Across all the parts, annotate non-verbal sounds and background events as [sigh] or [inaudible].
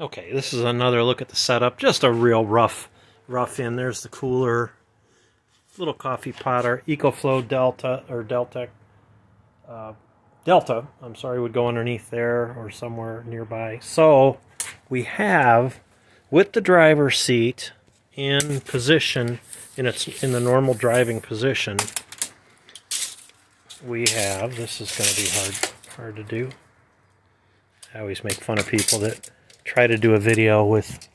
Okay, this is another look at the setup. Just a real rough, rough in. There's the cooler, little coffee potter, EcoFlow Delta or Delta, uh, Delta. I'm sorry, would go underneath there or somewhere nearby. So we have with the driver's seat in position in its in the normal driving position. We have this is going to be hard hard to do. I always make fun of people that try to do a video with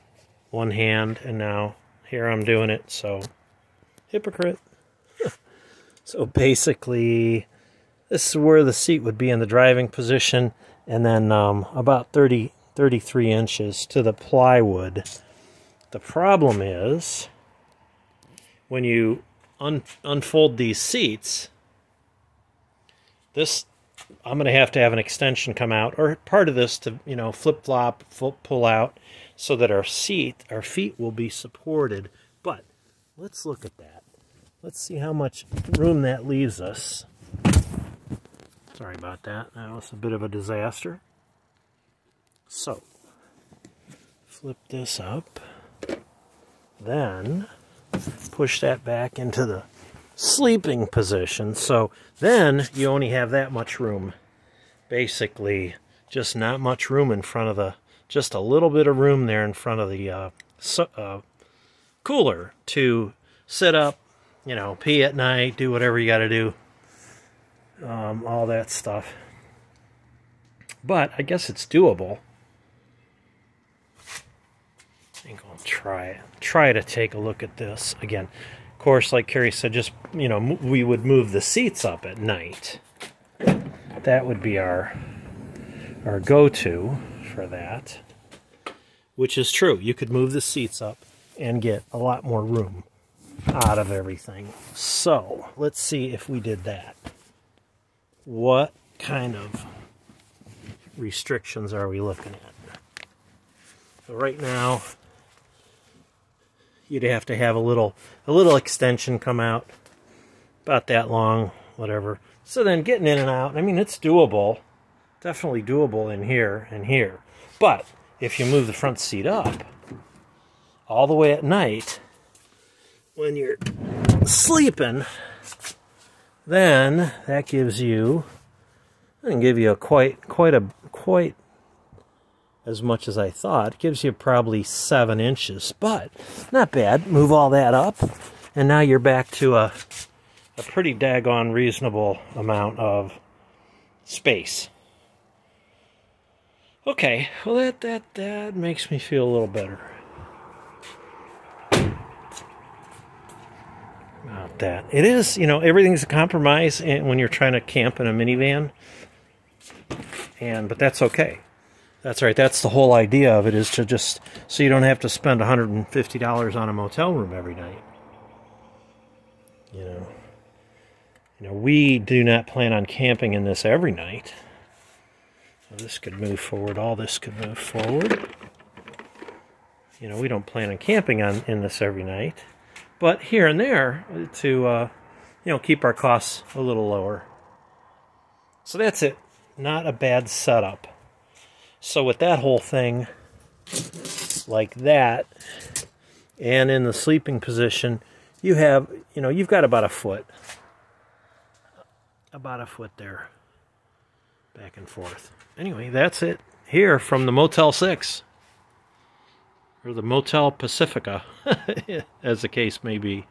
one hand and now here I'm doing it so hypocrite. [laughs] So basically this is where the seat would be in the driving position and then um, about 30 33 inches to the plywood. The problem is when you un unfold these seats this I'm going to have to have an extension come out or part of this to, you know, flip flop, pull out so that our seat, our feet will be supported. But let's look at that. Let's see how much room that leaves us. Sorry about that. That was a bit of a disaster. So, flip this up. Then, push that back into the sleeping position. So then you only have that much room. Basically, just not much room in front of the, just a little bit of room there in front of the uh, so, uh, cooler to sit up, you know, pee at night, do whatever you got to do, um, all that stuff. But I guess it's doable. I think I'll try it. Try to take a look at this again course, like Carrie said, just, you know, we would move the seats up at night. That would be our, our go-to for that. Which is true. You could move the seats up and get a lot more room out of everything. So, let's see if we did that. What kind of restrictions are we looking at? So right now, you'd have to have a little a little extension come out. About that long whatever. So then getting in and out i mean it's doable. Definitely doable in here and here. But if you move the front seat up all the way at night when you're sleeping then that gives you and give you a quite quite a quite as much as I thought. It gives you probably seven inches, but not bad. Move all that up, and now you're back to a, a pretty daggone reasonable amount of space. Okay, well that that that makes me feel a little better. About that. It is, you know, everything's a compromise eh, when you're trying to camp in a minivan. And but that's okay. That's right. That's the whole idea of it is to just so you don't have to spend $150 on a motel room every night. You know. You know, we do not plan on camping in this every night. So this could move forward. All this could move forward. You know, we don't plan on camping on in this every night, but here and there to uh, you know keep our costs a little lower. So that's it. Not a bad setup. So with that whole thing like that, and in the sleeping position, you have, you know, you've got about a foot. About a foot there. Back and forth. Anyway, that's it here from the Motel 6. Or the Motel Pacifica, [laughs] as the case may be.